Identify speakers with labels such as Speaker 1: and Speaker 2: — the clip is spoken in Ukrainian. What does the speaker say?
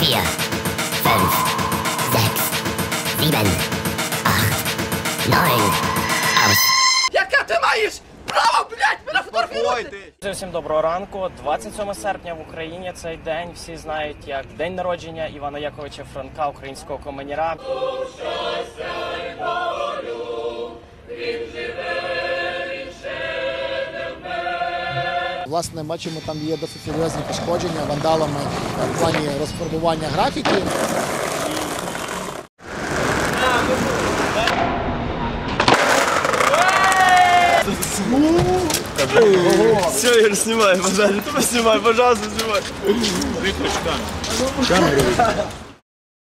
Speaker 1: vier, fünf, sechs, sieben, acht, neun, aus.
Speaker 2: Яка ти маєш? Право, блядь, мене фотографувати!
Speaker 3: Всім доброго ранку. 27 серпня в Україні цей день всі знають як день народження Івана Яковича Франка, українського комуніра.
Speaker 4: Власне, бачимо, там є досить серйозні пошкодження вандалами в плані розфарбування графіки.
Speaker 2: Все, Ігор, знімай, пожалуйста, снимай, пожалуйста, снимай.